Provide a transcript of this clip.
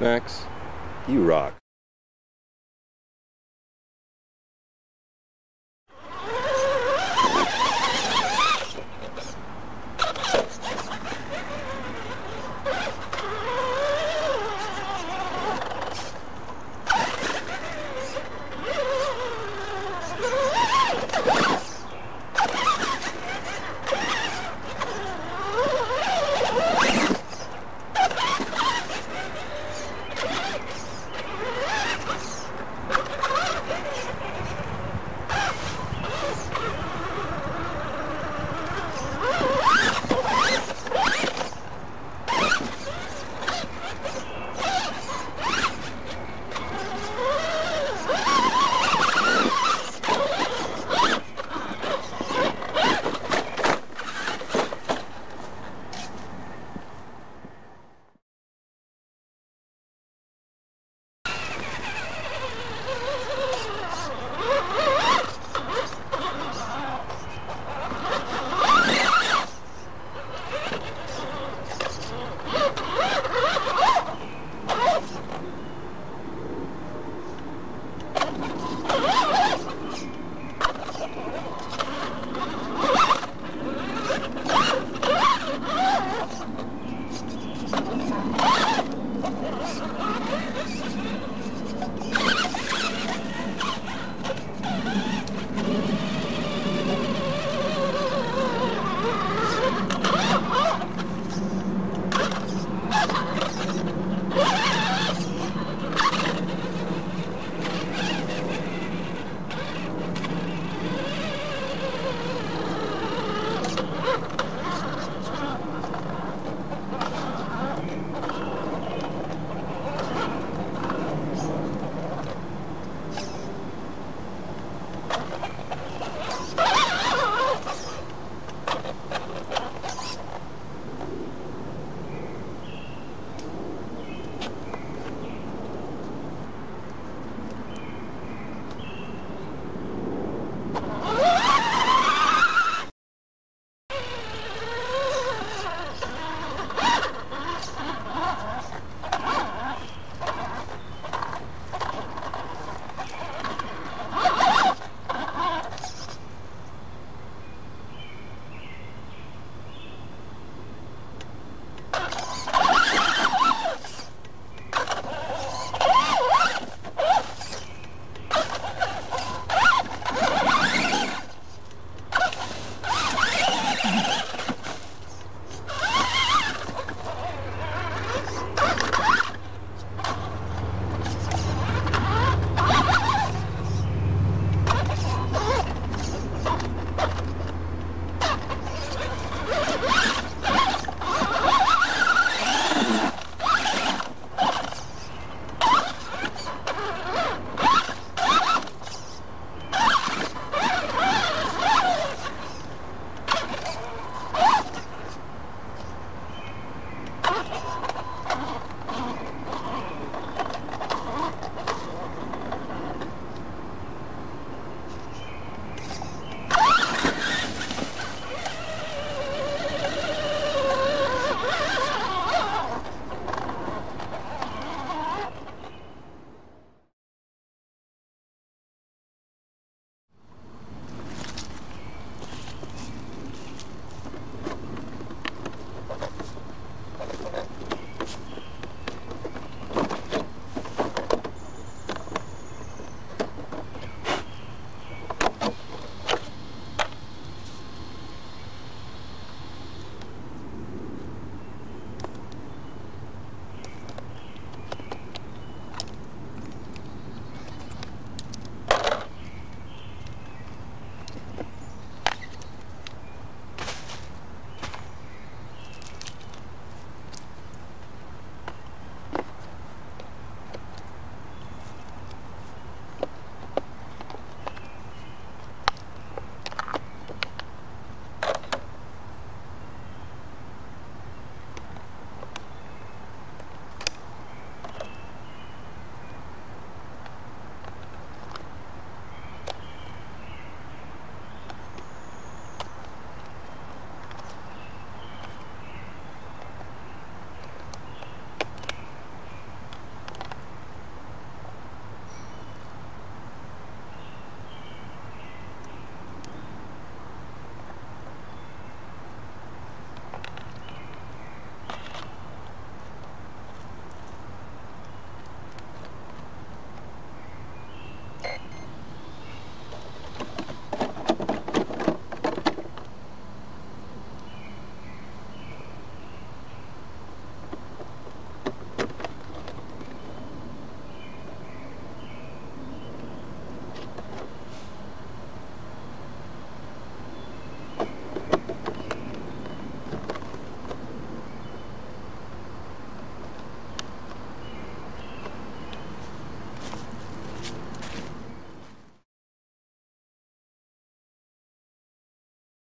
Max, you rock.